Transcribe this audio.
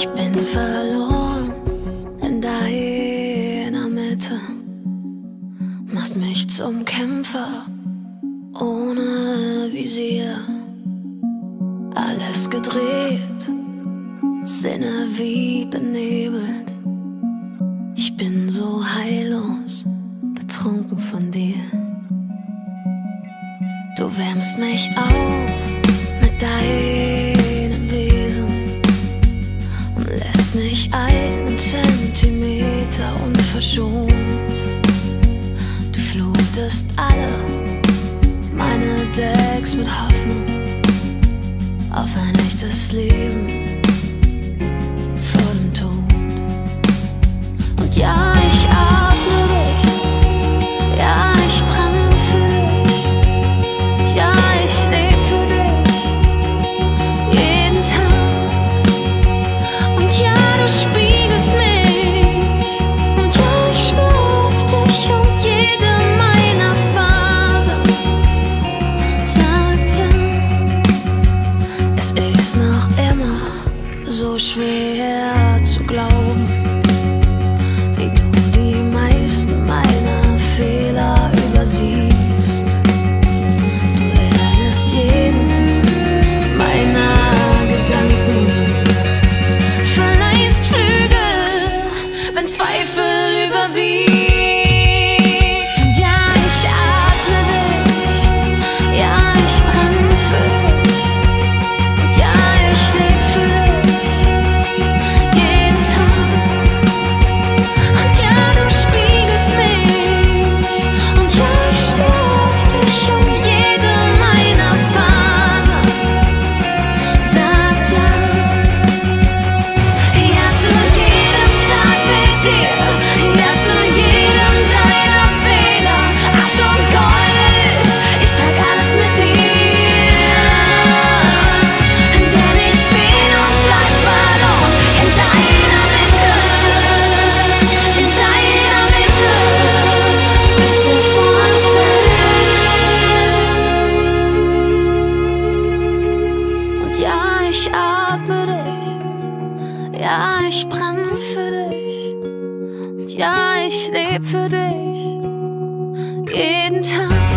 Ich bin verloren in deiner Mitte. Machst mich zum Kämpfer ohne Visier. Alles gedreht, Sinne wie benebelt. Ich bin so heillos, betrunken von dir. Du wärmst mich auf mit deinem. bist nicht einen Zentimeter unverschont. Du flutest alle meine Decks mit Hoffnung auf ein echtes Leben. life. lebe für dich jeden Tag.